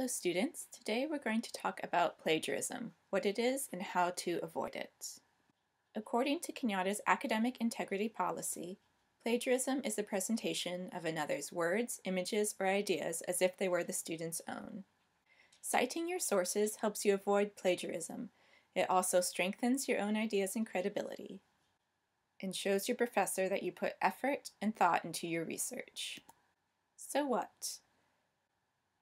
Hello students, today we're going to talk about plagiarism, what it is and how to avoid it. According to Cañada's academic integrity policy, plagiarism is the presentation of another's words, images, or ideas as if they were the student's own. Citing your sources helps you avoid plagiarism. It also strengthens your own ideas and credibility, and shows your professor that you put effort and thought into your research. So what?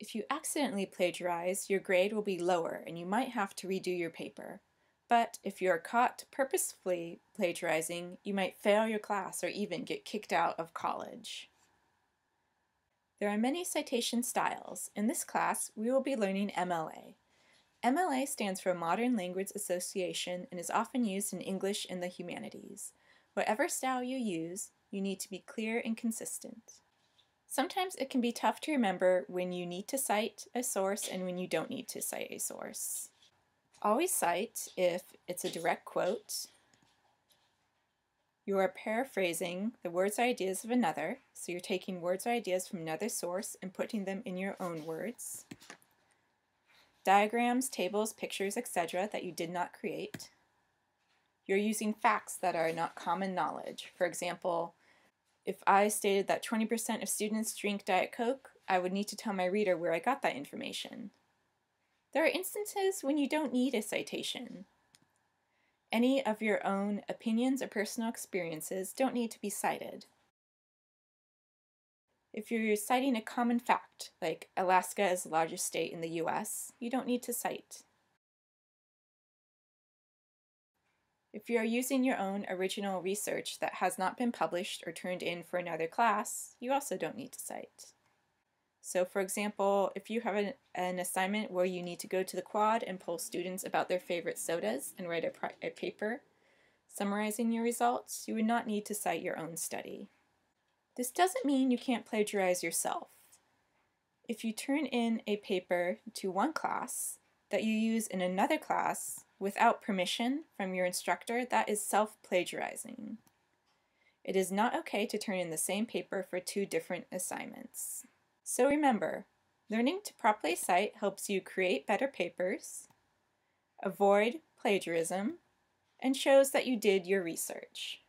If you accidentally plagiarize, your grade will be lower and you might have to redo your paper. But if you are caught purposefully plagiarizing, you might fail your class or even get kicked out of college. There are many citation styles. In this class, we will be learning MLA. MLA stands for Modern Language Association and is often used in English and the humanities. Whatever style you use, you need to be clear and consistent. Sometimes it can be tough to remember when you need to cite a source and when you don't need to cite a source. Always cite if it's a direct quote, you are paraphrasing the words or ideas of another, so you're taking words or ideas from another source and putting them in your own words. Diagrams, tables, pictures, etc. that you did not create. You're using facts that are not common knowledge. For example, if I stated that 20% of students drink Diet Coke, I would need to tell my reader where I got that information. There are instances when you don't need a citation. Any of your own opinions or personal experiences don't need to be cited. If you're citing a common fact, like Alaska is the largest state in the US, you don't need to cite. If you are using your own original research that has not been published or turned in for another class, you also don't need to cite. So for example, if you have an, an assignment where you need to go to the quad and poll students about their favorite sodas and write a, a paper summarizing your results, you would not need to cite your own study. This doesn't mean you can't plagiarize yourself. If you turn in a paper to one class that you use in another class, without permission from your instructor, that is self-plagiarizing. It is not okay to turn in the same paper for two different assignments. So remember, learning to properly cite helps you create better papers, avoid plagiarism, and shows that you did your research.